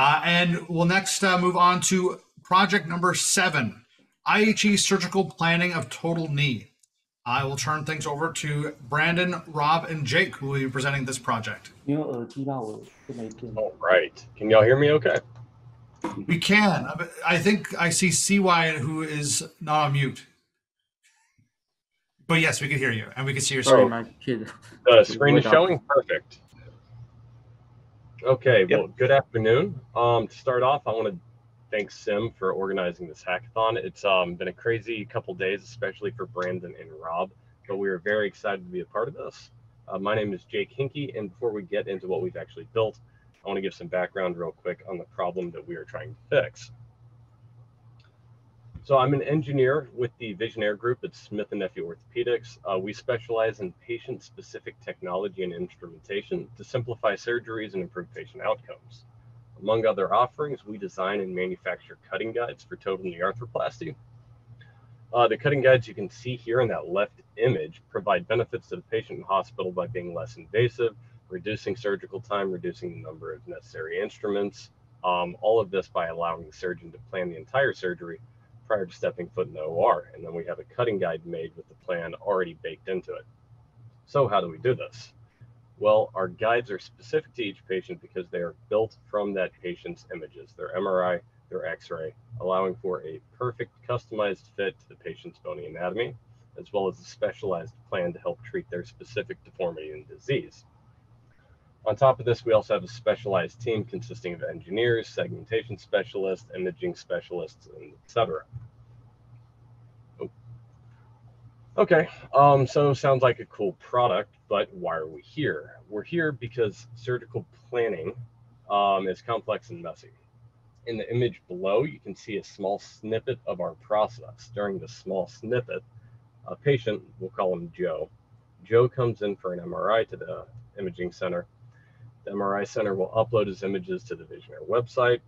Uh, and we'll next uh, move on to project number seven, IHE surgical planning of total knee. I will turn things over to Brandon, Rob, and Jake, who will be presenting this project. All right. Can y'all hear me okay? We can. I think I see CY who is not on mute. But yes, we can hear you and we can see your screen. Oh, the screen is showing perfect. Okay, well, good afternoon. Um, to start off, I want to thank SIIM for organizing this hackathon. It's um, been a crazy couple days, especially for Brandon and Rob, but we are very excited to be a part of this. Uh, my name is Jake Henke, and before we get into what we've actually built, I want to give some background real quick on the problem that we are trying to fix. So I'm an engineer with the Visionaire Group at Smith & Nephew Orthopedics. Uh, we specialize in patient-specific technology and instrumentation to simplify surgeries and improve patient outcomes. Among other offerings, we design and manufacture cutting guides for total knee arthroplasty. Uh, the cutting guides you can see here in that left image provide benefits to the patient and hospital by being less invasive, reducing surgical time, reducing the number of necessary instruments, um, all of this by allowing the surgeon to plan the entire surgery prior to stepping foot in the OR. And then we have a cutting guide made with the plan already baked into it. So how do we do this? Well, our guides are specific to each patient because they are built from that patient's images, their MRI, their X-ray, allowing for a perfect customized fit to the patient's bony anatomy, as well as a specialized plan to help treat their specific deformity and disease. On top of this, we also have a specialized team consisting of engineers, segmentation specialists, imaging specialists, etc. Oh. Okay, um, so sounds like a cool product, but why are we here? We're here because surgical planning um, is complex and messy. In the image below, you can see a small snippet of our process. During this small snippet, a patient, we'll call him Joe, Joe comes in for an MRI to the imaging center. The MRI center will upload his images to the Visionaire website.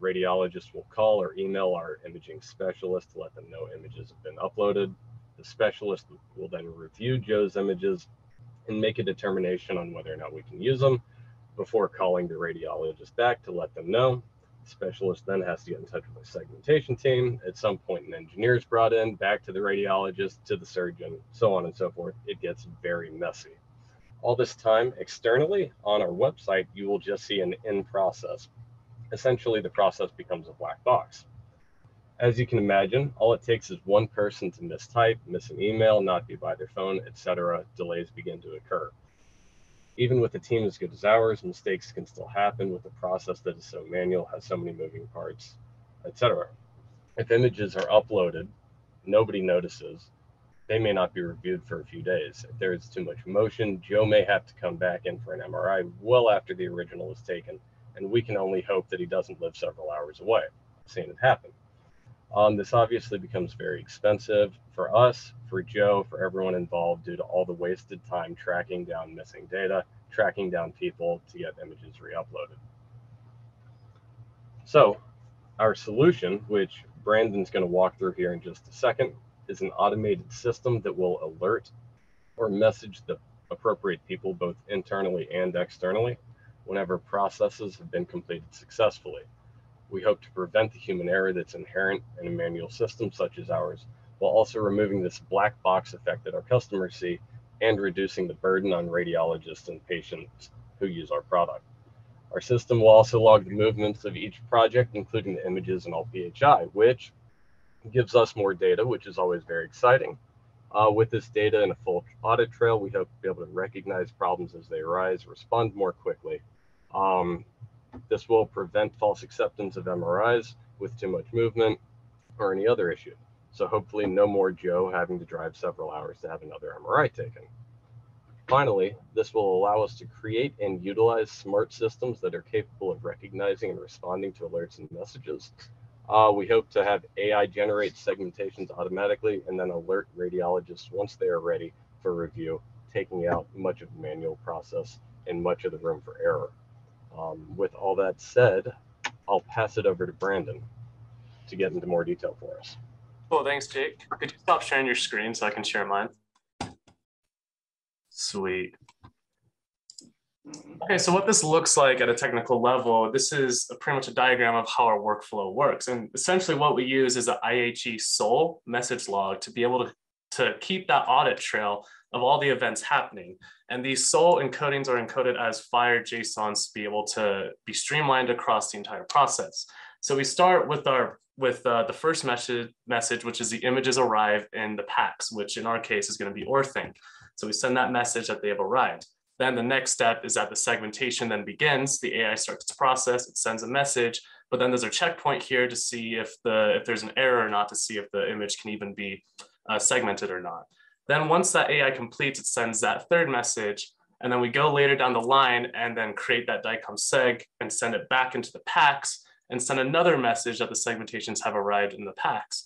Radiologists will call or email our imaging specialist to let them know images have been uploaded. The specialist will then review Joe's images and make a determination on whether or not we can use them before calling the radiologist back to let them know. The specialist then has to get in touch with the segmentation team. At some point, an engineer is brought in, back to the radiologist, to the surgeon, so on and so forth. It gets very messy. All this time externally on our website, you will just see an in process. Essentially, the process becomes a black box. As you can imagine, all it takes is one person to mistype, miss an email, not be by their phone, etc. Delays begin to occur. Even with a team as good as ours, mistakes can still happen with a process that is so manual, has so many moving parts, etc. If images are uploaded, nobody notices, they may not be reviewed for a few days. If there is too much motion, Joe may have to come back in for an MRI well after the original is taken, and we can only hope that he doesn't live several hours away. I've seen it happen. Um, this obviously becomes very expensive for us, for Joe, for everyone involved due to all the wasted time tracking down missing data, tracking down people to get images re-uploaded. So our solution, which Brandon's going to walk through here in just a second, is an automated system that will alert or message the appropriate people both internally and externally whenever processes have been completed successfully. We hope to prevent the human error that's inherent in a manual system such as ours, while also removing this black box effect that our customers see and reducing the burden on radiologists and patients who use our product. Our system will also log the movements of each project, including the images and all PHI, which gives us more data, which is always very exciting. Uh, with this data and a full audit trail, we hope to be able to recognize problems as they arise, respond more quickly. Um, this will prevent false acceptance of MRIs with too much movement or any other issue. So hopefully no more Joe having to drive several hours to have another MRI taken. Finally, this will allow us to create and utilize smart systems that are capable of recognizing and responding to alerts and messages. Uh, we hope to have AI generate segmentations automatically and then alert radiologists once they are ready for review, taking out much of the manual process and much of the room for error. Um, with all that said, I'll pass it over to Brandon to get into more detail for us. Cool, thanks, Jake. Could you stop sharing your screen so I can share mine? Sweet. Okay, so what this looks like at a technical level, this is a pretty much a diagram of how our workflow works. And essentially what we use is the IHE SOLE message log to be able to, to keep that audit trail of all the events happening. And these SOLE encodings are encoded as FHIR JSONs to be able to be streamlined across the entire process. So we start with our with uh, the first message, message, which is the images arrive in the PACS, which in our case is going to be Orthanc. So we send that message that they have arrived. Then the next step is that the segmentation then begins. The AI starts its process, it sends a message, but then there's a checkpoint here to see if the if there's an error or not to see if the image can even be uh, segmented or not. Then once that AI completes, it sends that third message, and then we go later down the line and then create that DICOM seg and send it back into the PACS and send another message that the segmentations have arrived in the PACS.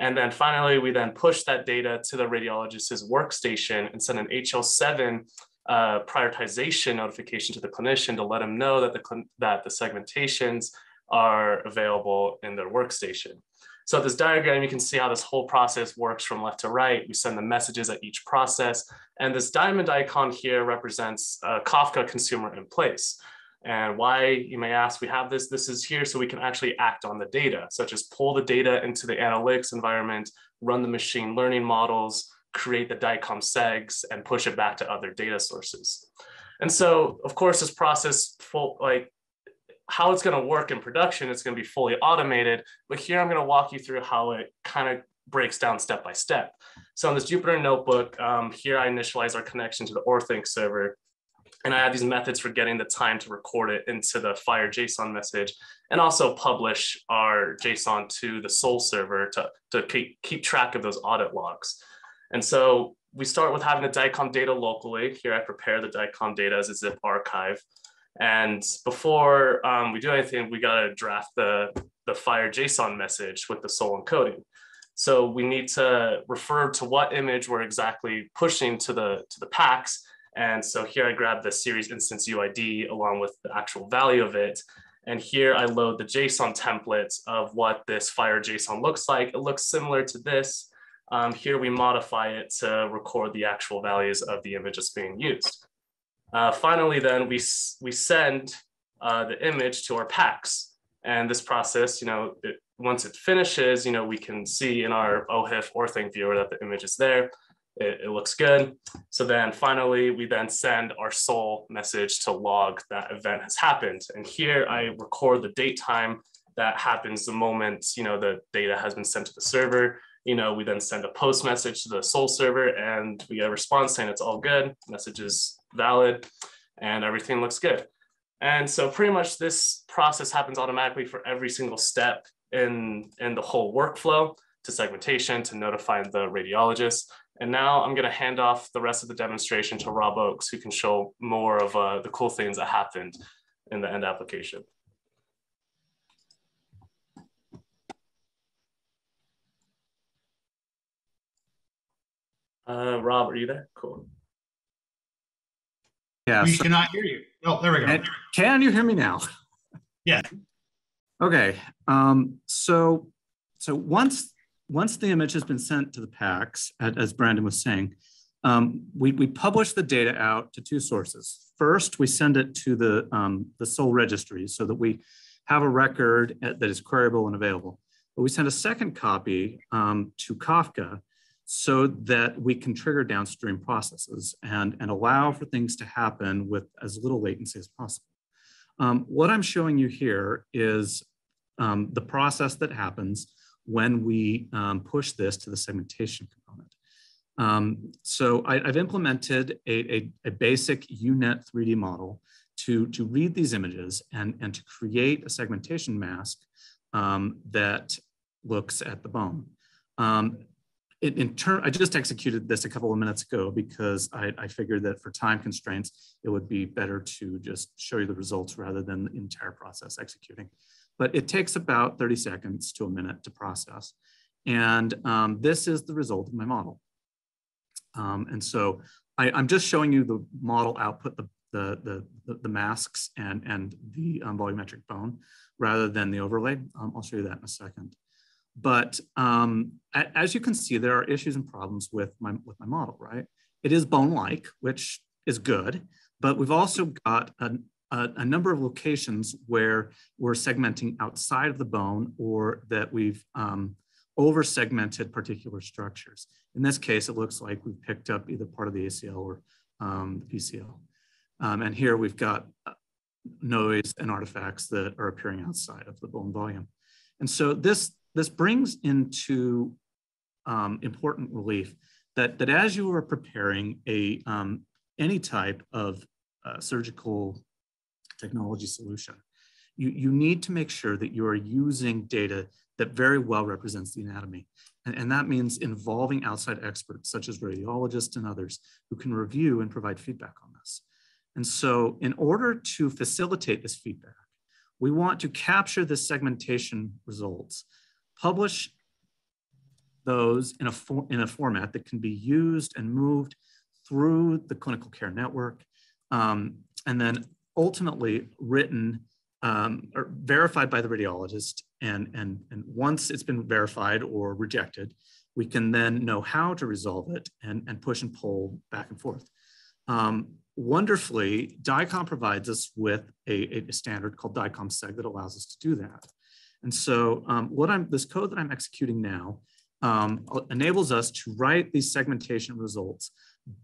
And then finally, we then push that data to the radiologist's workstation and send an HL7 uh, prioritization notification to the clinician to let them know that the, that the segmentations are available in their workstation. So this diagram, you can see how this whole process works from left to right. We send the messages at each process. And this diamond icon here represents a Kafka consumer in place. And why, you may ask, we have this, this is here so we can actually act on the data, such as pull the data into the analytics environment, run the machine learning models, create the DICOM segs and push it back to other data sources. And so, of course, this process, full, like how it's going to work in production, it's going to be fully automated. But here I'm going to walk you through how it kind of breaks down step by step. So in this Jupyter notebook, um, here I initialize our connection to the Orthanc server. And I have these methods for getting the time to record it into the FHIR JSON message and also publish our JSON to the SOLE server to, to keep, keep track of those audit logs. And so we start with having the DICOM data locally. Here I prepare the DICOM data as a zip archive. And before um, we do anything, we got to draft the, the FHIR JSON message with the SOLE encoding. So we need to refer to what image we're exactly pushing to the, to the PACS. And so here I grab the series instance UID along with the actual value of it. And here I load the JSON templates of what this FHIR JSON looks like. It looks similar to this, um, here we modify it to record the actual values of the image that's being used. Uh, finally, then we, we send uh, the image to our PACS. And this process, you know, it, once it finishes, you know, we can see in our OHIF Orthanc viewer that the image is there. It, it, looks good. So then finally, we then send our SOLE message to log that event has happened. And here I record the date time that happens the moment, you know, the data has been sent to the server you know, we then send a post message to the SOLE server and we get a response saying it's all good, message is valid, and everything looks good. And so pretty much this process happens automatically for every single step in, in the whole workflow to segmentation, to notifying the radiologist. And now I'm gonna hand off the rest of the demonstration to Rob Oakes, who can show more of uh, the cool things that happened in the end application. Uh, Rob, are you there? Cool. Yeah. We so, cannot hear you. Oh, there we go. Can, can you hear me now? Yeah. Okay. Um, so, so once once the image has been sent to the PACS, as Brandon was saying, um, we, we publish the data out to two sources. First, we send it to the, um, the SOLE registry so that we have a record that is queryable and available. But we send a second copy um, to Kafka so that we can trigger downstream processes and, and allow for things to happen with as little latency as possible. Um, what I'm showing you here is um, the process that happens when we um, push this to the segmentation component. Um, so I, have implemented a, a, a, basic UNet 3D model to, to read these images and, and to create a segmentation mask um, that looks at the bone. Um, in, in turn, I just executed this a couple of minutes ago because I, I, figured that for time constraints, it would be better to just show you the results rather than the entire process executing. But it takes about 30 seconds to a minute to process. And um, this is the result of my model. Um, and so I, am just showing you the model output, the, the, the, the masks and, and the um, volumetric bone rather than the overlay. Um, I'll show you that in a second. But um, as you can see, there are issues and problems with my, with my model, right? It is bone-like, which is good, but we've also got a, a, a, number of locations where we're segmenting outside of the bone or that we've um, over segmented particular structures. In this case, it looks like we've picked up either part of the ACL or um, the PCL. Um, and here we've got uh, noise and artifacts that are appearing outside of the bone volume. And so this, this brings into um, important relief that, that as you are preparing a, um, any type of uh, surgical technology solution, you, you need to make sure that you are using data that very well represents the anatomy. And, and that means involving outside experts such as radiologists and others who can review and provide feedback on this. And so in order to facilitate this feedback, we want to capture the segmentation results, publish those in a, for, in a format that can be used and moved through the clinical care network, um, and then ultimately written um, or verified by the radiologist. And, and, and once it's been verified or rejected, we can then know how to resolve it and, and push and pull back and forth. Um, wonderfully, DICOM provides us with a, a, standard called DICOM seg that allows us to do that. And so um, what I'm, this code that I'm executing now um, enables us to write these segmentation results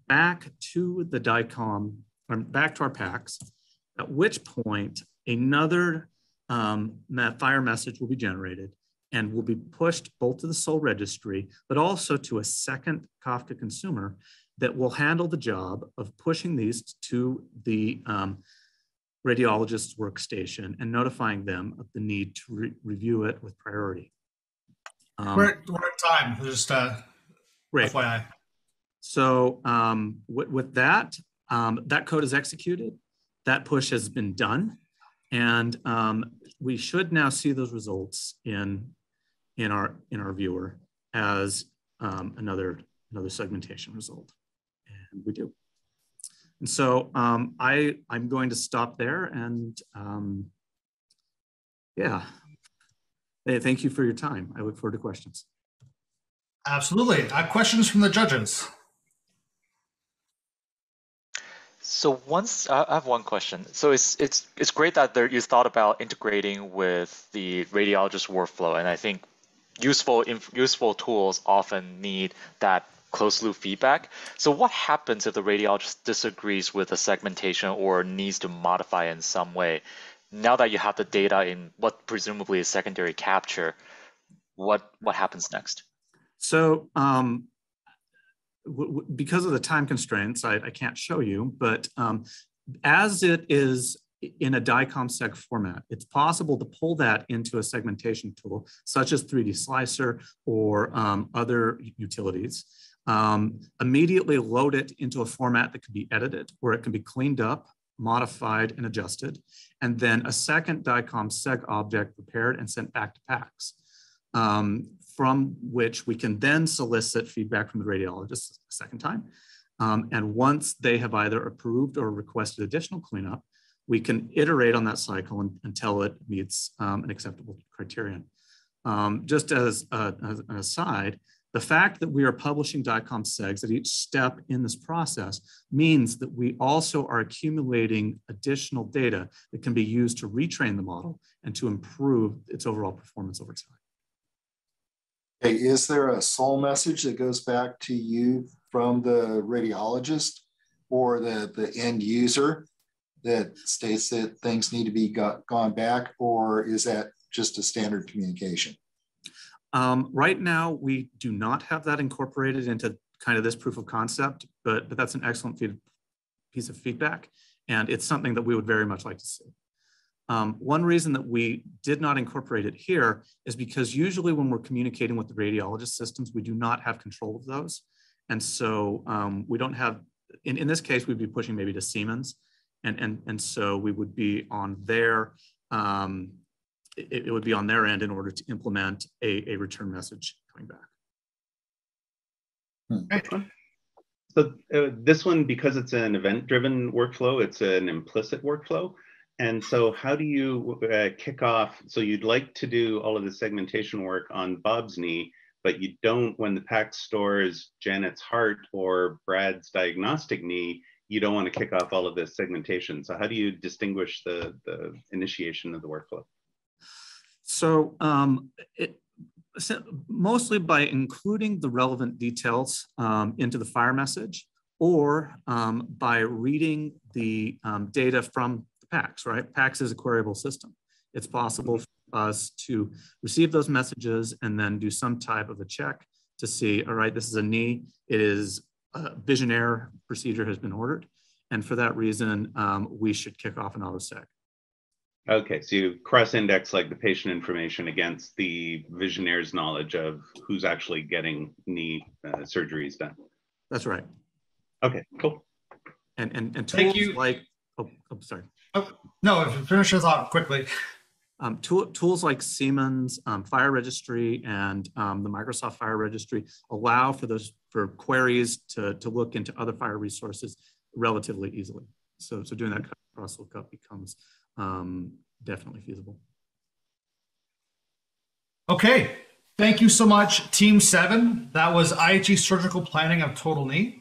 back to the DICOM, or back to our PACS, at which point another um, FHIR message will be generated and will be pushed both to the SOLE registry, but also to a second Kafka consumer that will handle the job of pushing these to the um, radiologist's workstation and notifying them of the need to re review it with priority. Um, we're, at, we're at time, just uh, great. FYI. So um, with, with, that, um, that code is executed. That push has been done. And um, we should now see those results in, in, our, in our viewer as um, another, another segmentation result and we do. And so um, I, I'm going to stop there and um, yeah. Hey, thank you for your time. I look forward to questions. Absolutely. Uh, questions from the judges. So once I have one question. So it's it's it's great that there, you thought about integrating with the radiologist workflow, and I think useful useful tools often need that closed loop feedback. So what happens if the radiologist disagrees with the segmentation or needs to modify in some way? Now that you have the data in what presumably is secondary capture, what what happens next? So um, because of the time constraints, I, I can't show you, but um, as it is in a DICOM seg format, it's possible to pull that into a segmentation tool, such as 3D Slicer or um, other utilities um, immediately load it into a format that can be edited, where it can be cleaned up, modified, and adjusted, and then a second DICOM seg object prepared and sent back to PACS, um, from which we can then solicit feedback from the radiologist a second time. Um, and once they have either approved or requested additional cleanup, we can iterate on that cycle and, until it meets um, an acceptable criterion. Um, just as, a, as an aside, the fact that we are publishing DICOM segs at each step in this process means that we also are accumulating additional data that can be used to retrain the model and to improve its overall performance over time. Okay, is there a SOLE message that goes back to you from the radiologist or the, the end user that states that things need to be got, gone back, or is that just a standard communication? Um, right now, we do not have that incorporated into kind of this proof of concept, but, but that's an excellent feed, piece of feedback. And it's something that we would very much like to see. Um, one reason that we did not incorporate it here is because usually when we're communicating with the radiologist systems, we do not have control of those. And so um, we don't have, in, in this case, we'd be pushing maybe to Siemens. And, and, and so we would be on their um, it, it would be on their end in order to implement a, a return message coming back. Hmm. So uh, this one, because it's an event-driven workflow, it's an implicit workflow. And so how do you uh, kick off? So you'd like to do all of the segmentation work on Bob's knee, but you don't when the PACS stores Janet's heart or Brad's diagnostic knee, you don't want to kick off all of this segmentation. So how do you distinguish the, the initiation of the workflow? So um, it, mostly by including the relevant details um, into the FHIR message or um, by reading the um, data from the PACS, right? PACS is a queryable system. It's possible for us to receive those messages and then do some type of a check to see, all right, this is a knee, it is a visionaire procedure has been ordered. And for that reason, um, we should kick off an autoseg. Okay, so you cross-index like the patient information against the visionaire's knowledge of who's actually getting knee uh, surgeries done. That's right. Okay, cool. And and and Thank tools you. like oh, I'm sorry. No, if you finish your thought quickly. Um, tool, tools like Siemens um, FHIR Registry and um, the Microsoft FHIR Registry allow for those for queries to, to look into other FHIR resources relatively easily. So, so doing that cross lookup becomes um, definitely feasible. Okay. Thank you so much, Team Seven. That was IHE Surgical Planning of Total Knee.